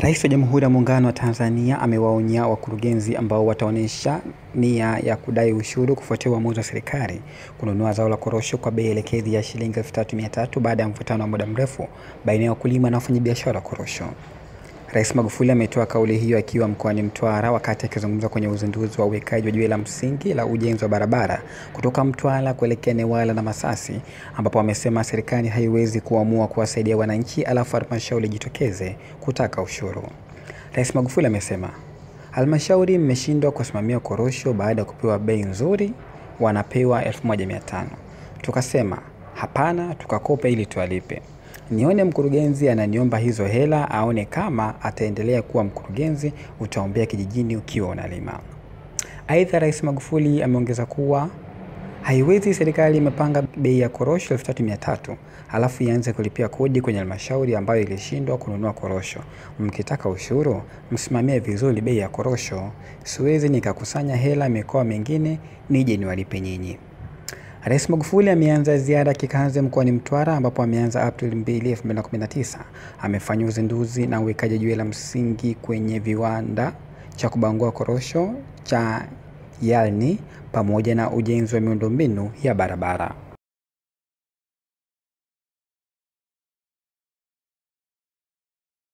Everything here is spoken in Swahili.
Rais wa Jamhuri ya Muungano wa Tanzania amewaonya wakurugenzi ambao wataonyesha nia ya kudai ushuru kufuatia uamuzi wa serikali kununua zao la korosho kwa bei elekezi ya shilingi 3300 baada ya mvutano wa muda mrefu baina ya wakulima na wafanyabiashara wa korosho. Rais Magufuli ametoa kauli hiyo akiwa mkoani Mtwara wakati akizungumza kwenye uzinduzi wa uwekaji wa jiwe la msingi la ujenzi wa barabara kutoka Mtwara kuelekea Newala na Masasi, ambapo amesema serikali haiwezi kuamua kuwasaidia wananchi alafu halmashauri jitokeze kutaka ushuru. Rais Magufuli amesema halmashauri mmeshindwa kusimamia korosho baada ya kupewa bei nzuri, wanapewa 1500 tukasema hapana, tukakopa ili tuwalipe nione mkurugenzi ananiomba hizo hela, aone kama ataendelea kuwa mkurugenzi, utaombea kijijini ukiwa unalima. Aidha, Rais Magufuli ameongeza kuwa haiwezi serikali imepanga bei ya korosho 3300 halafu ianze kulipia kodi kwenye halmashauri ambayo ilishindwa kununua korosho. Mkitaka ushuru, msimamie vizuri bei ya korosho. Siwezi nikakusanya hela mikoa mingine nije niwalipe nyinyi. Rais Magufuli ameanza ziara ya kikazi mkoani Mtwara ambapo ameanza Aprili 2, 2019. Amefanya uzinduzi na uwekaji jiwe la msingi kwenye viwanda cha kubangua korosho cha Yalni pamoja na ujenzi wa miundombinu ya barabara.